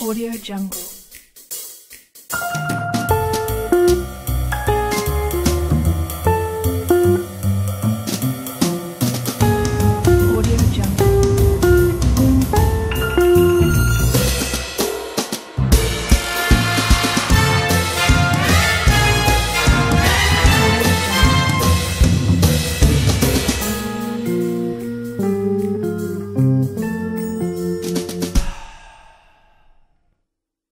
Audio Jungle.